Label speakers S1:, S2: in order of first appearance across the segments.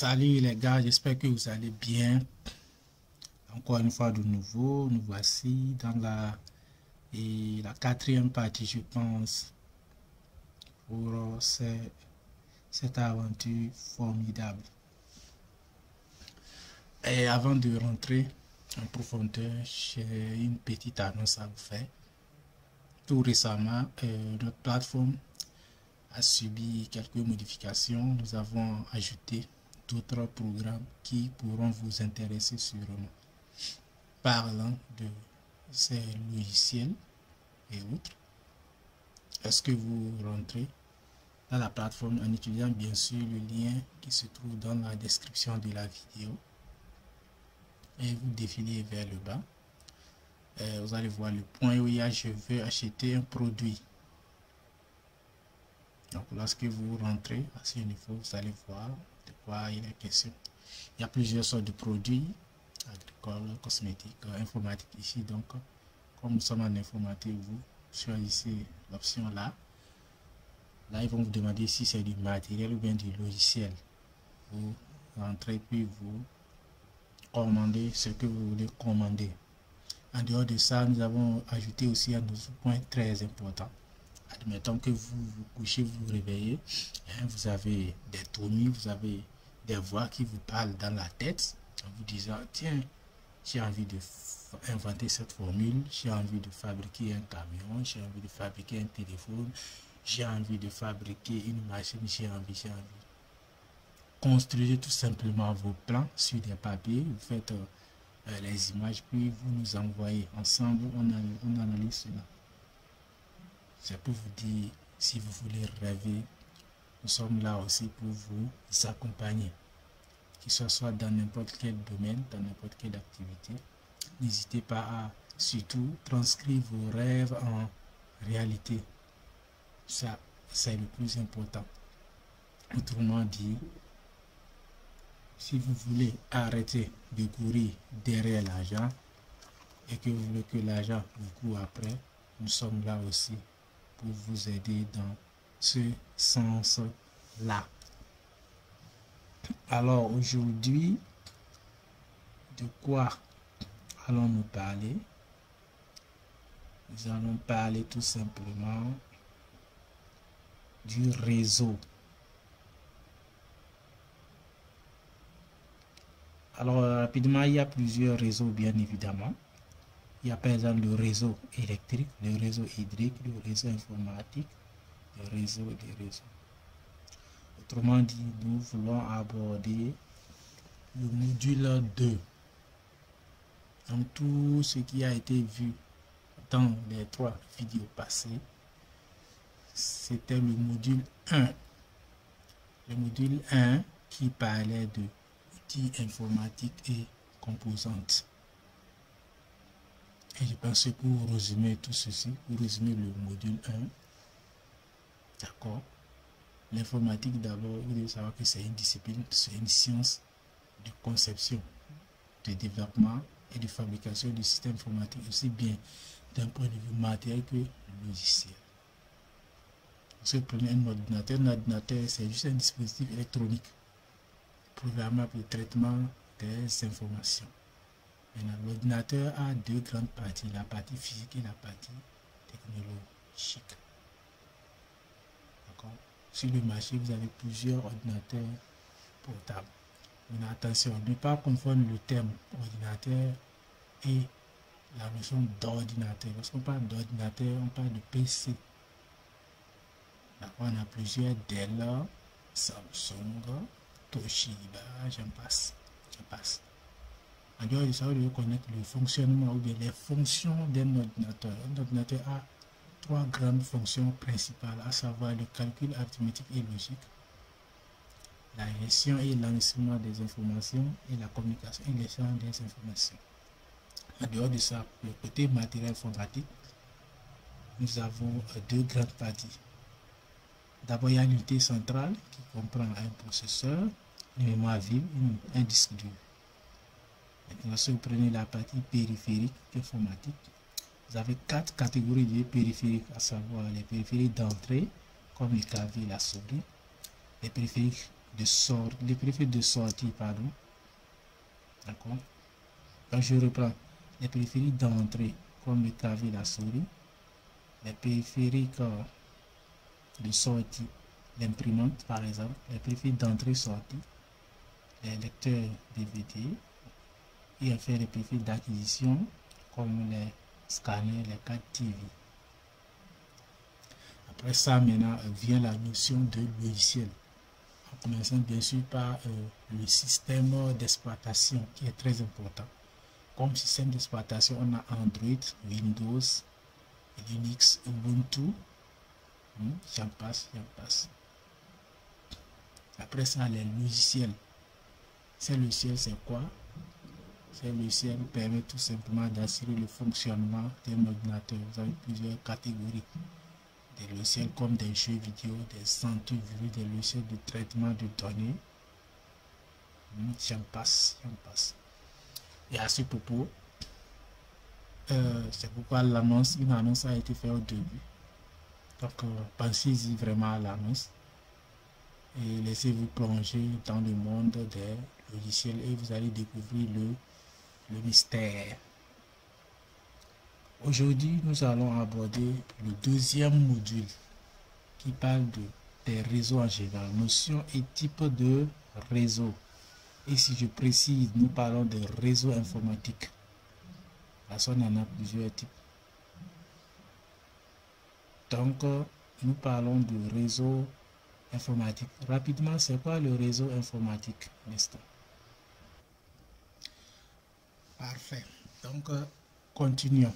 S1: Salut les gars, j'espère que vous allez bien. Encore une fois de nouveau, nous voici dans la, et la quatrième partie, je pense, pour cette aventure formidable. Et avant de rentrer en profondeur, j'ai une petite annonce à vous faire. Tout récemment, euh, notre plateforme a subi quelques modifications. Nous avons ajouté d'autres programmes qui pourront vous intéresser sûrement. Parlant de ces logiciels et autres, est-ce que vous rentrez dans la plateforme en utilisant bien sûr le lien qui se trouve dans la description de la vidéo et vous défilez vers le bas. Euh, vous allez voir le point où il y a je veux acheter un produit. Donc lorsque vous rentrez à ce niveau, vous allez voir il y a plusieurs sortes de produits agricoles, cosmétiques, informatiques ici. Donc comme nous sommes en informatique, vous choisissez l'option là. Là, ils vont vous demander si c'est du matériel ou bien du logiciel. Vous rentrez puis vous commandez ce que vous voulez commander. En dehors de ça, nous avons ajouté aussi un autre point très important. Admettons que vous vous couchez, vous vous réveillez, hein, vous avez des tonus, vous avez des voix qui vous parlent dans la tête en vous disant, tiens, j'ai envie de inventer cette formule, j'ai envie de fabriquer un camion, j'ai envie de fabriquer un téléphone, j'ai envie de fabriquer une machine, j'ai envie, j'ai envie. Construisez tout simplement vos plans sur des papiers, vous faites euh, les images, puis vous nous envoyez. Ensemble, on analyse cela. C'est pour vous dire, si vous voulez rêver, nous sommes là aussi pour vous accompagner. Que ce soit dans n'importe quel domaine, dans n'importe quelle activité. N'hésitez pas à surtout transcrire vos rêves en réalité. Ça, c'est le plus important. Autrement dit, si vous voulez arrêter de courir derrière l'argent et que vous voulez que l'argent vous court après, nous sommes là aussi pour vous aider dans ce sens-là. Alors aujourd'hui, de quoi allons-nous parler? Nous allons parler tout simplement du réseau. Alors rapidement, il y a plusieurs réseaux bien évidemment. Il y a par exemple le réseau électrique, le réseau hydrique, le réseau informatique, le réseau des réseaux. Autrement dit, nous voulons aborder le module 2. Donc tout ce qui a été vu dans les trois vidéos passées, c'était le module 1. Le module 1 qui parlait de outils informatiques et composantes. Et je pensais pour résumer tout ceci, pour résumer le module 1, d'accord, l'informatique d'abord, vous devez savoir que c'est une discipline, c'est une science de conception, de développement et de fabrication du système informatique, aussi bien d'un point de vue matériel que logiciel. Vous prenez un ordinateur, un ordinateur c'est juste un dispositif électronique programmable pour le traitement des informations. L'ordinateur a deux grandes parties, la partie physique et la partie technologique. Sur le marché, vous avez plusieurs ordinateurs portables. Mais attention, ne pas confondre le terme ordinateur et la notion d'ordinateur. Lorsqu'on parle d'ordinateur, on parle de PC. on a plusieurs Dell, Samsung, Toshiba, j'en passe. J'en passe. En dehors connaître le fonctionnement ou bien les fonctions d'un ordinateur. Un ordinateur a trois grandes fonctions principales, à savoir le calcul arithmétique et logique, la gestion et l'enregistrement des informations et la communication et l'échange des informations. En dehors de ça, le côté matériel informatique, nous avons deux grandes parties. D'abord, il y a l'unité centrale qui comprend un processeur, une mémoire vive, un disque dur. Maintenant, si vous prenez la partie périphérique informatique, vous avez quatre catégories de périphériques, à savoir les périphériques d'entrée, comme les claviers et la souris, les périphériques de sortie, les périphériques de sortie, pardon. D'accord Donc je reprends les périphériques d'entrée, comme le clavier la souris, les périphériques euh, de sortie, l'imprimante par exemple, les périphériques d'entrée-sortie, les lecteurs DVD, et enfin les périphériques d'acquisition, comme les scanners, les cartes TV. Après ça, maintenant, vient la notion de logiciel. En commençant bien sûr par euh, le système d'exploitation qui est très important. Comme système d'exploitation, on a Android, Windows, Linux, Ubuntu. Hmm, j'en passe, j'en passe. Après ça, les logiciels. Ces logiciels, c'est quoi? Ces logiciels permettent tout simplement d'assurer le fonctionnement d'un ordinateur. Vous avez plusieurs catégories des logiciels comme des jeux vidéo, des antivirus, des logiciels de traitement de données. Hmm, j'en passe, j'en passe. Et à ce propos, euh, c'est pourquoi l'annonce, une annonce a été faite au début. Donc, euh, pensez-y vraiment à l'annonce et laissez-vous plonger dans le monde des logiciels et vous allez découvrir le, le mystère. Aujourd'hui, nous allons aborder le deuxième module qui parle de, des réseaux en général, notion et type de réseau. Et si je précise, nous parlons de réseaux informatiques. Parce qu'on en a plusieurs types. Donc, nous parlons de réseau informatique. Rapidement, c'est quoi le réseau informatique, Parfait. Donc, continuons.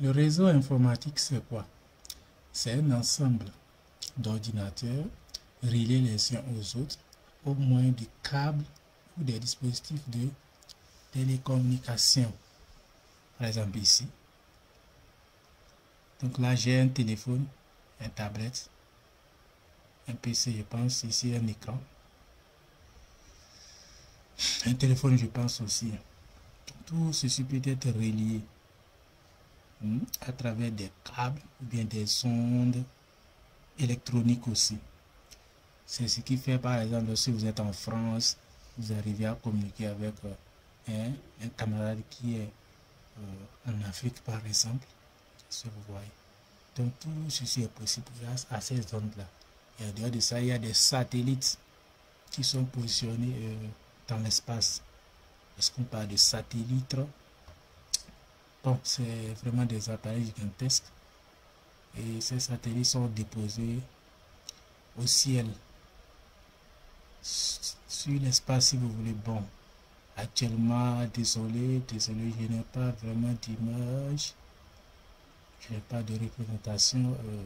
S1: Le réseau informatique, c'est quoi? C'est un ensemble d'ordinateurs reliés les uns aux autres au moyen de câbles ou des dispositifs de télécommunication. Par exemple ici. Donc là, j'ai un téléphone, un tablette, un PC, je pense, ici un écran. Un téléphone, je pense aussi. Tout ceci peut être relié hmm, à travers des câbles ou bien des ondes électroniques aussi. C'est ce qui fait, par exemple, si vous êtes en France, vous arrivez à communiquer avec euh, un, camarade qui est euh, en Afrique, par exemple. Ce vous voyez. Donc, tout ceci est possible grâce à ces ondes-là. Et en dehors de ça, il y a des satellites qui sont positionnés euh, l'espace. Lorsqu'on parle de satellites, bon, c'est vraiment des appareils gigantesques. Et ces satellites sont déposés au ciel sur l'espace si vous voulez. Bon, actuellement, désolé, désolé, je n'ai pas vraiment d'image. Je n'ai pas de représentation euh,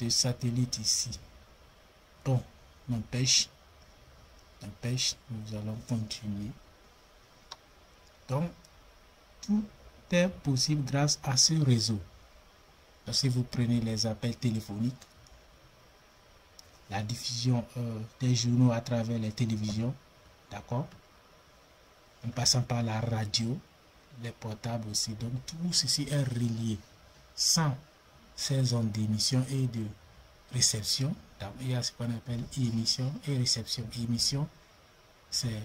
S1: de satellite ici. Bon, n'empêche, n'empêche, nous allons continuer. Donc, tout est possible grâce à ce réseau. Si vous prenez les appels téléphoniques, la diffusion euh, des journaux à travers les télévisions, d'accord? En passant par la radio, les portables aussi. Donc tout ceci est relié. Sans ces ondes d'émission et de réception, il y a ce qu'on appelle émission et réception. Émission, c'est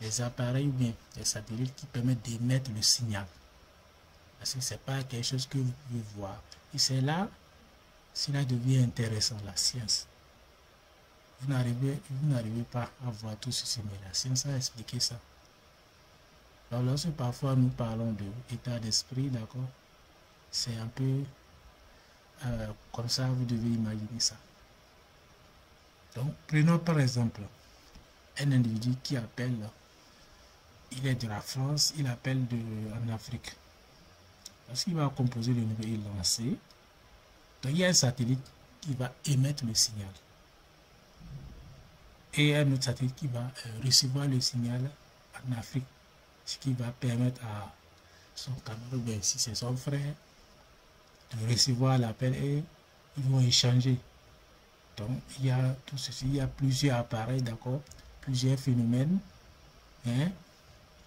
S1: les appareils ou bien les satellites qui permettent d'émettre le signal. Parce que ce n'est pas quelque chose que vous pouvez voir. Et c'est là, cela devient intéressant, la science vous n'arrivez pas à voir tout ceci, mais la science a expliqué ça. Alors, lorsque parfois nous parlons de d'esprit, d'accord, c'est un peu euh, comme ça, vous devez imaginer ça. Donc, prenons par exemple un individu qui appelle, il est de la France, il appelle en Afrique. Parce qu'il va composer le numéro et lancer. Donc, il y a un satellite qui va émettre le signal et un autre satellite qui va euh, recevoir le signal en Afrique, ce qui va permettre à son camarade, si c'est son frère, de recevoir l'appel et ils vont échanger. Donc, il y a tout ceci, il y a plusieurs appareils, d'accord, plusieurs phénomènes hein,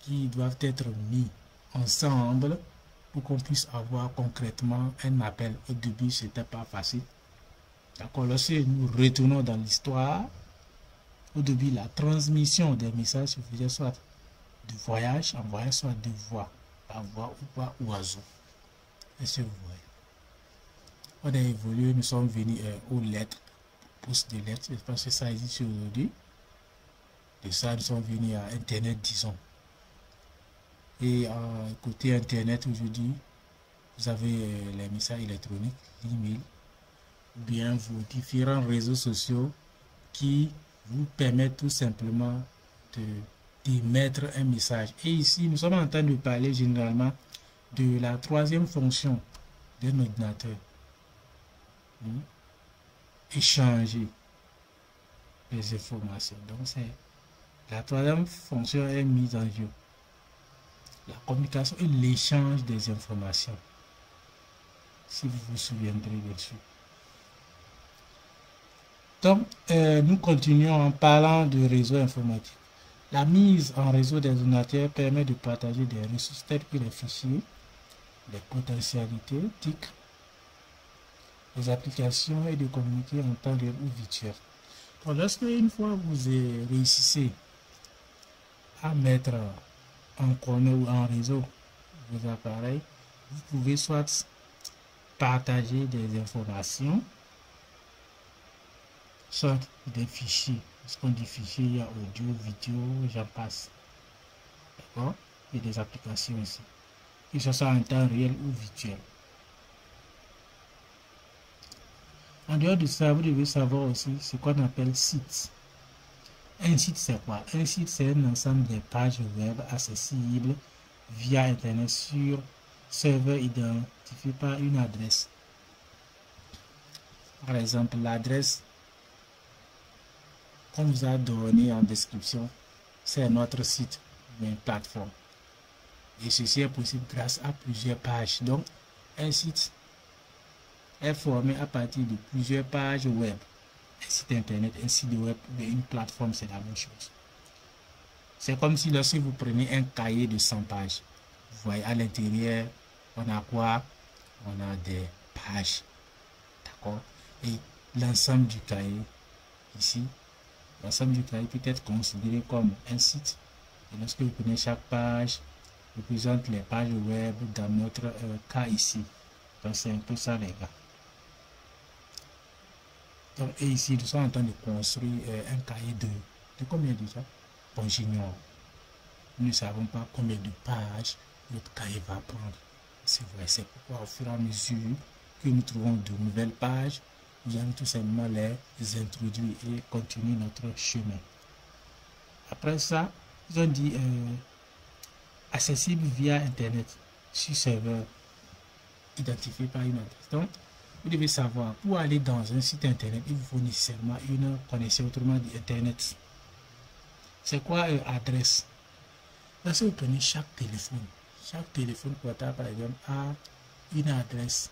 S1: qui doivent être mis ensemble pour qu'on puisse avoir concrètement un appel. Au début, ce n'était pas facile. D'accord, lorsque nous retournons dans l'histoire, au début, la transmission des messages se faisait soit de voyage en voyage, soit de voix, par voix ou par oiseau. Est-ce que vous voyez On a évolué, nous sommes venus euh, aux lettres, pouces de lettres, je pense que ça existe aujourd'hui. De ça, nous sommes venus à Internet, disons. Et côté Internet, aujourd'hui, vous avez euh, les messages électroniques, l'email, bien vos différents réseaux sociaux qui vous permettent tout simplement de d'émettre un message. Et ici, nous sommes en train de parler généralement de la troisième fonction d'un ordinateur. Hmm? Échanger les informations. Donc, c'est la troisième fonction est mise en jeu. La communication et l'échange des informations. Si vous vous souviendrez dessus. Donc, euh, nous continuons en parlant de réseau informatique. La mise en réseau des ordinateurs permet de partager des ressources telles que les fichiers, les potentialités TIC, les applications et de communiquer en temps réel ou virtuel. lorsque une fois vous réussissez à mettre en commun ou en réseau vos appareils, vous pouvez soit partager des informations soit des fichiers. Ce qu'on dit fichiers, il y a audio, vidéo, j'en passe. D'accord? Et des applications aussi. Que ce soit en temps réel ou virtuel. En dehors de ça, vous devez savoir aussi ce qu'on appelle site. Un site, c'est quoi? Un site, c'est un ensemble de pages web accessibles via Internet sur serveur identifié par une adresse. Par exemple, l'adresse qu'on vous a donné en description, c'est notre site, une plateforme. Et ceci est possible grâce à plusieurs pages. Donc, un site est formé à partir de plusieurs pages web. Un site internet, un site web, une plateforme, c'est la même chose. C'est comme si lorsque vous prenez un cahier de 100 pages, vous voyez à l'intérieur, on a quoi? On a des pages. D'accord? Et l'ensemble du cahier, ici, L'ensemble du cahier peut être considéré comme un site. Et lorsque vous prenez chaque page, représente les pages web dans notre euh, cas ici. Donc c'est un peu ça les gars. Et ici, nous sommes en train de construire euh, un cahier de, de combien déjà Bon, j'ignore. Nous ne savons pas combien de pages notre cahier va prendre. C'est vrai, c'est pourquoi au fur et à mesure que nous trouvons de nouvelles pages, nous allons tout simplement les introduire et continuer notre chemin. Après ça, ils ont dit euh, accessible via Internet sur serveur identifié par une adresse. Vous devez savoir, pour aller dans un site Internet, il vous faut nécessairement une connexion, autrement dit Internet. C'est quoi une adresse? Vous prenez chaque téléphone, chaque téléphone portable, par exemple, a une adresse.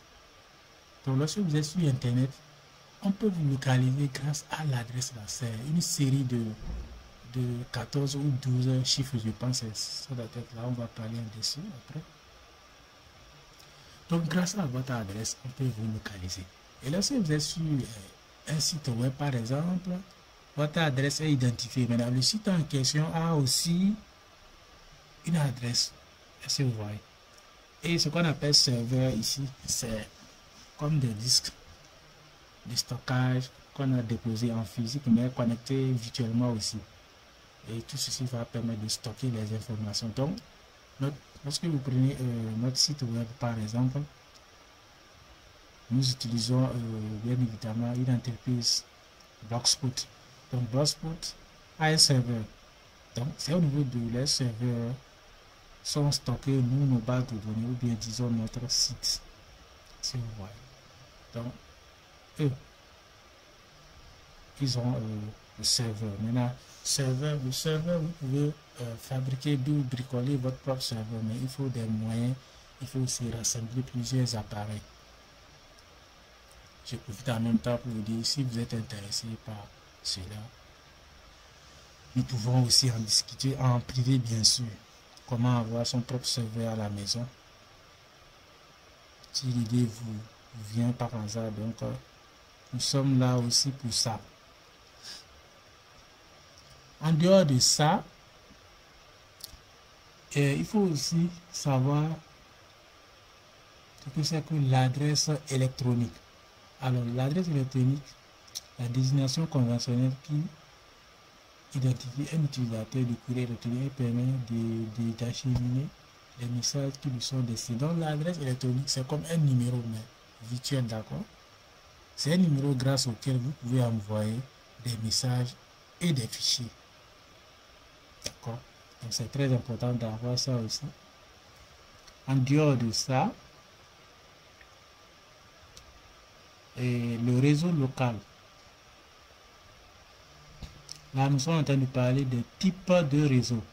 S1: Donc, lorsque vous êtes sur Internet, on peut vous localiser grâce à l'adresse. C'est une série de, de 14 ou 12 chiffres, je pense. Ça doit être là, on va parler en dessous après. Donc, grâce à votre adresse, on peut vous localiser. Et là, si vous êtes sur euh, un site web, par exemple, votre adresse est identifiée. Maintenant, le site en question a aussi une adresse. Est-ce que vous voyez? Et ce qu'on appelle serveur ici, c'est comme des disques de stockage qu'on a déposé en physique, mais connecté virtuellement aussi. Et tout ceci va permettre de stocker les informations. Donc, lorsque vous prenez euh, notre site web, par exemple, nous utilisons euh, bien évidemment une entreprise Blogspot. Donc, Blogspot a un serveur. Donc, c'est au niveau de les serveurs sont stockés, nous, nos bases de données, ou bien disons notre site. Si vous voyez. Donc, eux, ils ont euh, serveur. Maintenant, serveur, le serveur, vous pouvez euh, fabriquer ou bricoler votre propre serveur, mais il faut des moyens, il faut aussi rassembler plusieurs appareils. Je profite en même temps pour vous dire, si vous êtes intéressé par cela, nous pouvons aussi en discuter en privé, bien sûr. Comment avoir son propre serveur à la maison? Si l'idée vous, vient par hasard, donc, euh, Nous sommes là aussi pour ça. En dehors de ça, euh, il faut aussi savoir ce que c'est que l'adresse électronique. Alors, l'adresse électronique, la désignation conventionnelle qui identifie un utilisateur du courrier électronique permet d'acheminer les messages qui lui sont destinés. Donc, l'adresse électronique, c'est comme un numéro mais virtuel, d'accord? C'est un numéro grâce auquel vous pouvez envoyer des messages et des fichiers. D'accord Donc, c'est très important d'avoir ça aussi. En dehors de ça, et le réseau local. Là, nous sommes en train de parler des types de réseaux.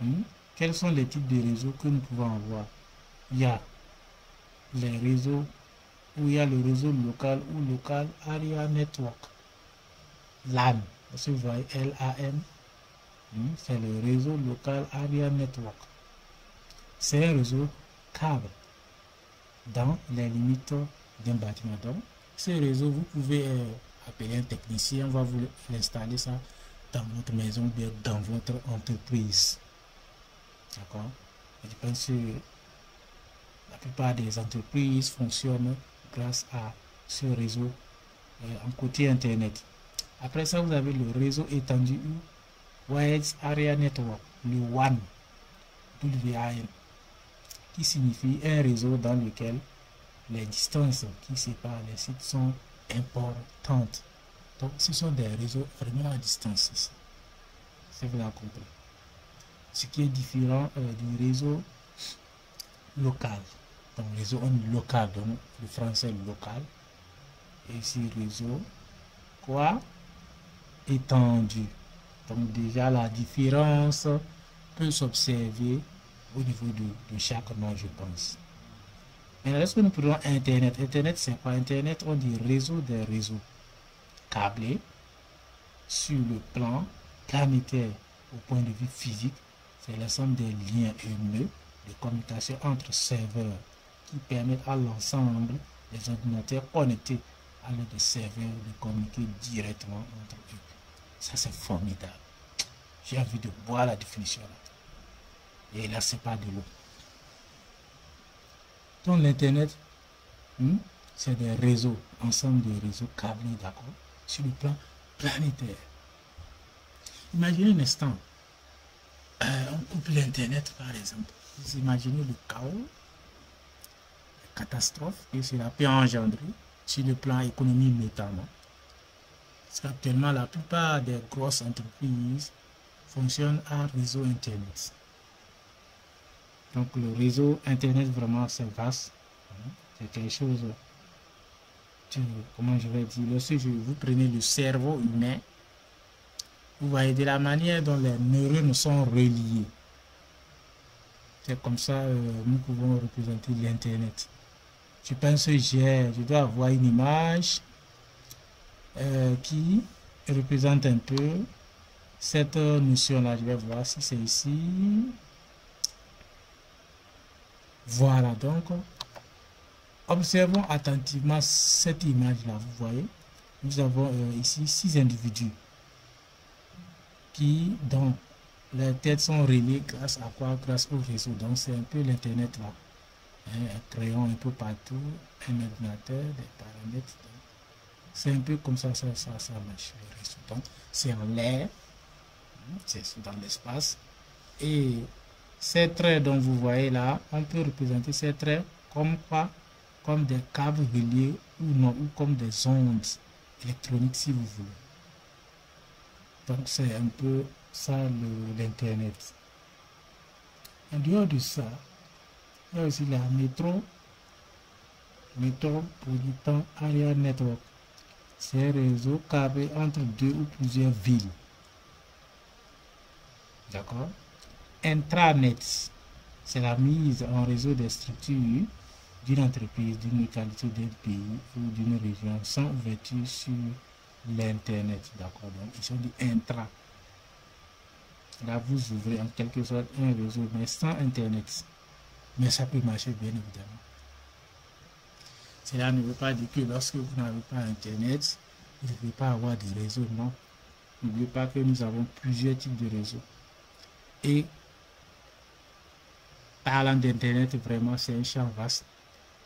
S1: Hmm? Quels sont les types de réseaux que nous pouvons avoir? Il y a les réseaux où il y a le réseau local ou local area network. LAN. Vous voyez L-A-N. Hmm? C'est le réseau local area network. C'est un réseau câble dans les limites d'un bâtiment. Donc, ce réseau, vous pouvez euh, appeler un technicien, on va vous l'installer ça dans votre maison ou dans votre entreprise. D'accord? Je pense que la plupart des entreprises fonctionnent grâce à ce réseau euh, en côté Internet. Après ça, vous avez le réseau étendu Wide Area Network, le WAN, WAN, qui signifie un réseau dans lequel les distances qui séparent les sites sont importantes. Donc, ce sont des réseaux vraiment à distance C'est bien compris. Ce qui est différent euh, du réseau local. Donc, réseau local, donc le français local. Et ici, réseau quoi? Étendu. Donc, déjà, la différence peut s'observer au niveau de, chaque nom, je pense. Mais lorsque nous prenons Internet, Internet c'est quoi? Internet, on dit réseau des réseaux câblés sur le plan planétaire au point de vue physique. C'est l'ensemble des liens nœuds de communication entre serveurs qui permettent à l'ensemble des ordinateurs connectés à l'aide de serveurs de communiquer directement entre eux. Ça, c'est formidable. J'ai envie de voir la définition là. Et là, c'est pas de l'eau. Donc l'Internet, hmm, c'est des réseaux, ensemble de réseaux câblés, d'accord, sur le plan planétaire. Imaginez un instant, euh, on coupe l'Internet par exemple. Vous imaginez le chaos, la catastrophe que cela peut engendrer sur le plan économique notamment. Parce qu'actuellement, la plupart des grosses entreprises fonctionnent à réseau Internet. Donc le réseau Internet, vraiment, c'est vaste. C'est quelque chose, comment je vais dire, lorsque vous prenez le cerveau humain, vous voyez de la manière dont les neurones sont reliés. C'est comme ça euh, nous pouvons représenter l'Internet. Je pense que je dois avoir une image euh, qui représente un peu cette notion-là. Je vais voir si c'est ici. Voilà donc, observons attentivement cette image-là, vous voyez. Nous avons euh, ici six individus qui, dont les têtes sont reliées grâce à quoi? Grâce au réseau. Donc c'est un peu l'Internet là. Hein, un crayon un peu partout, un ordinateur, des paramètres. C'est un peu comme ça, ça, ça, ça marche. Donc c'est en l'air, hein, c'est dans l'espace. Et ces traits dont vous voyez là, on peut représenter ces traits comme quoi Comme des câbles reliés ou non, ou comme des ondes électroniques si vous voulez. Donc c'est un peu ça l'Internet. En dehors de ça, il y a aussi la métro, métropolitan area network. C'est un réseau câblé entre deux ou plusieurs villes. D'accord? Intranet, c'est la mise en réseau des structures d'une entreprise, d'une localité, d'un pays ou d'une région sans ouverture sur l'Internet. D'accord? Donc, ils sont dit intra. Là, vous ouvrez en quelque sorte un réseau, mais sans Internet. Mais ça peut marcher, bien évidemment. Cela ne veut pas dire que lorsque vous n'avez pas Internet, vous ne pouvez pas avoir des réseaux. Non. N'oubliez pas que nous avons plusieurs types de réseaux. Et parlant d'Internet, vraiment, c'est un champ vaste.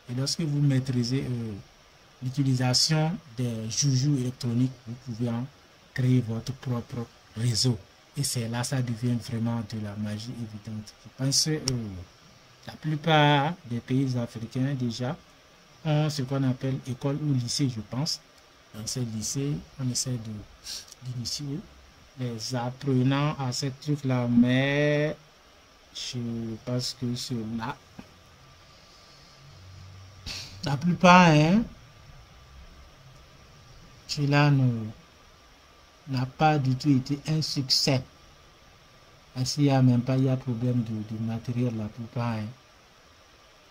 S1: Et lorsque vous maîtrisez euh, l'utilisation des joujoux électroniques, vous pouvez en créer votre propre réseau. Et c'est là, ça devient vraiment de la magie évidente. Je pense que euh, la plupart des pays africains déjà ce qu'on appelle école ou lycée, je pense. Dans ces lycées, on essaie d'initier les apprenants à ce truc-là, mais je pense que cela, la plupart, hein, cela n'a pas du tout été un succès. S'il n'y a même pas, il y a problème de, matériel la plupart. Hein.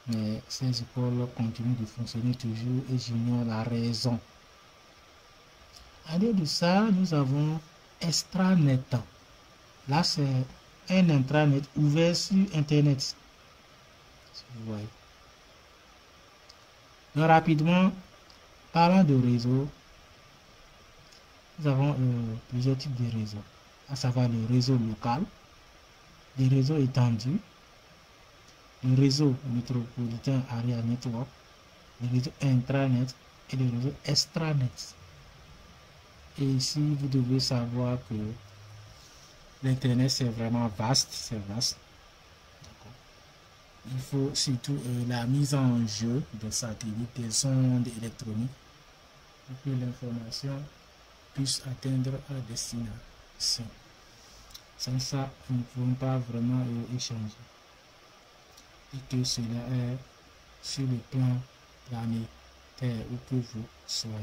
S1: Mais ces écoles continuent de fonctionner toujours et j'ignore la raison. À de ça, nous avons Extranet. Là, c'est un intranet ouvert sur Internet. vous voyez. Donc, rapidement, parlant de réseau, nous avons euh, plusieurs types de réseaux, à savoir le réseau local, les réseaux étendus, le réseau métropolitain Area Network, le réseau intranet et le réseau extranet. Et ici, vous devez savoir que l'Internet, c'est vraiment vaste, c'est vaste. Il faut surtout euh, la mise en jeu des satellites, des ondes électroniques, pour que l'information puisse atteindre la destination. Sans ça, nous ne pouvons pas vraiment euh, échanger. Que cela est sur le plan planétaire où que vous soyez.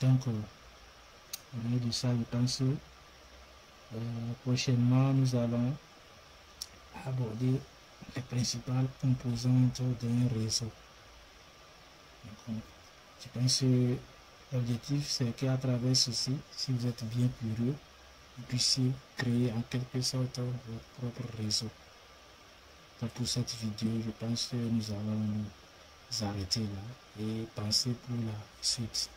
S1: Donc, euh, au de ça, je pense euh, prochainement, nous allons aborder les principales composantes d'un réseau. je pense que l'objectif, c'est qu'à travers ceci, si vous êtes bien curieux, vous puissiez créer en quelque sorte votre propre réseau. Pour cette vidéo, je pense que nous allons nous arrêter là et penser pour la suite.